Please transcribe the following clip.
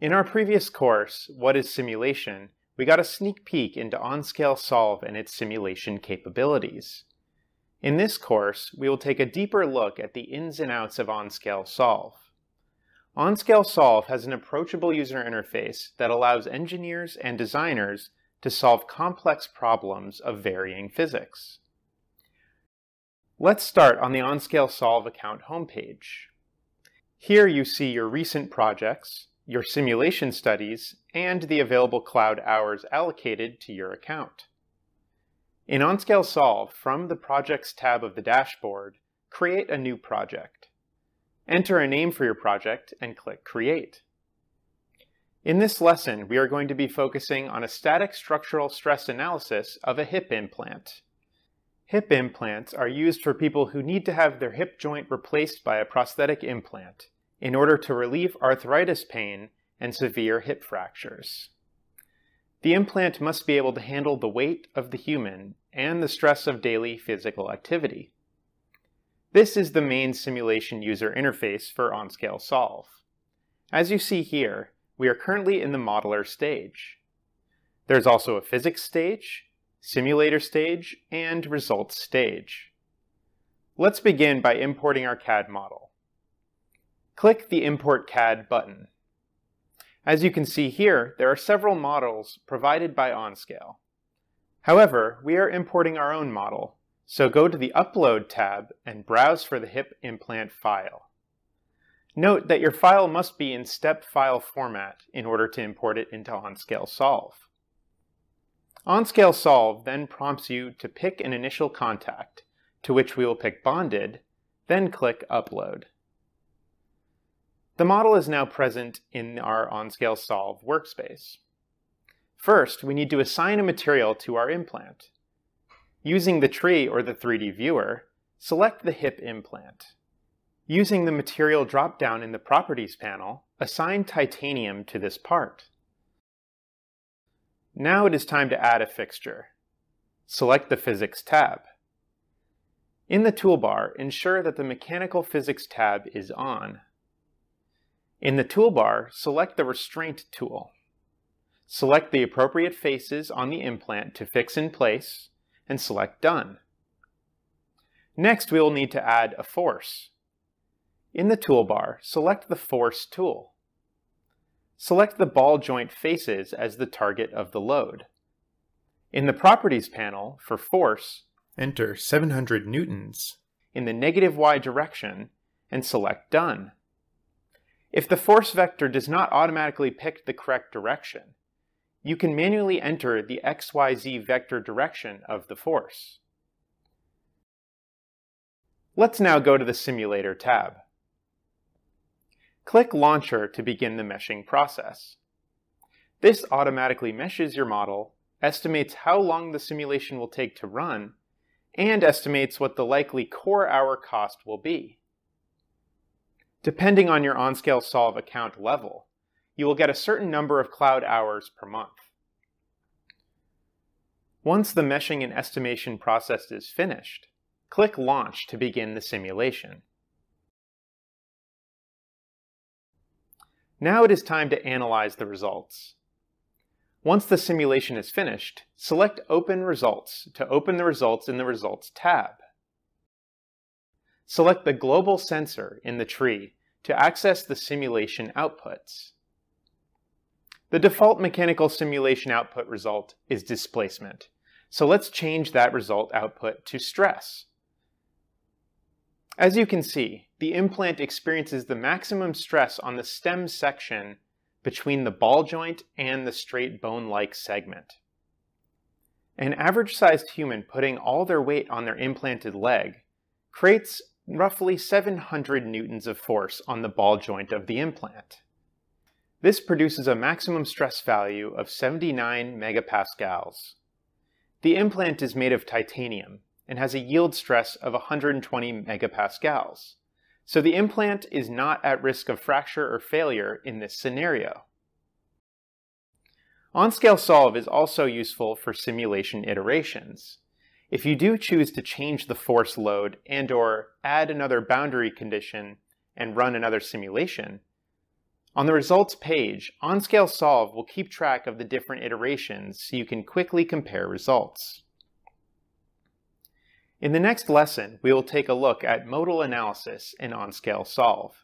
In our previous course, What is Simulation, we got a sneak peek into OnScale Solve and its simulation capabilities. In this course, we will take a deeper look at the ins and outs of OnScale Solve. OnScale Solve has an approachable user interface that allows engineers and designers to solve complex problems of varying physics. Let's start on the OnScale Solve account homepage. Here you see your recent projects, your simulation studies, and the available cloud hours allocated to your account. In OnScale Solve, from the Projects tab of the dashboard, create a new project. Enter a name for your project and click Create. In this lesson, we are going to be focusing on a static structural stress analysis of a hip implant. Hip implants are used for people who need to have their hip joint replaced by a prosthetic implant in order to relieve arthritis pain and severe hip fractures. The implant must be able to handle the weight of the human and the stress of daily physical activity. This is the main simulation user interface for OnScale Solve. As you see here, we are currently in the modeler stage. There's also a physics stage, simulator stage, and results stage. Let's begin by importing our CAD model. Click the Import CAD button. As you can see here, there are several models provided by OnScale. However, we are importing our own model, so go to the Upload tab and browse for the hip implant file. Note that your file must be in step file format in order to import it into OnScale Solve. OnScale Solve then prompts you to pick an initial contact, to which we will pick Bonded, then click Upload. The model is now present in our OnScale Solve workspace. First, we need to assign a material to our implant. Using the tree or the 3D viewer, select the hip implant. Using the material drop-down in the Properties panel, assign titanium to this part. Now it is time to add a fixture. Select the Physics tab. In the toolbar, ensure that the Mechanical Physics tab is on. In the toolbar, select the Restraint tool. Select the appropriate faces on the implant to fix in place, and select Done. Next, we will need to add a force. In the toolbar, select the Force tool. Select the ball joint faces as the target of the load. In the Properties panel, for force, enter 700 newtons in the negative y direction and select Done. If the force vector does not automatically pick the correct direction, you can manually enter the xyz vector direction of the force. Let's now go to the Simulator tab. Click Launcher to begin the meshing process. This automatically meshes your model, estimates how long the simulation will take to run, and estimates what the likely core hour cost will be. Depending on your OnScale Solve account level, you will get a certain number of cloud hours per month. Once the meshing and estimation process is finished, click Launch to begin the simulation. Now it is time to analyze the results. Once the simulation is finished, select Open Results to open the results in the Results tab. Select the global sensor in the tree to access the simulation outputs. The default mechanical simulation output result is displacement, so let's change that result output to stress. As you can see, the implant experiences the maximum stress on the stem section between the ball joint and the straight bone-like segment. An average-sized human putting all their weight on their implanted leg creates roughly 700 newtons of force on the ball joint of the implant. This produces a maximum stress value of 79 megapascals. The implant is made of titanium and has a yield stress of 120 megapascals, so the implant is not at risk of fracture or failure in this scenario. OnScale Solve is also useful for simulation iterations. If you do choose to change the force load and or add another boundary condition and run another simulation, On the results page, OnScale Solve will keep track of the different iterations so you can quickly compare results. In the next lesson, we will take a look at modal analysis in OnScale Solve.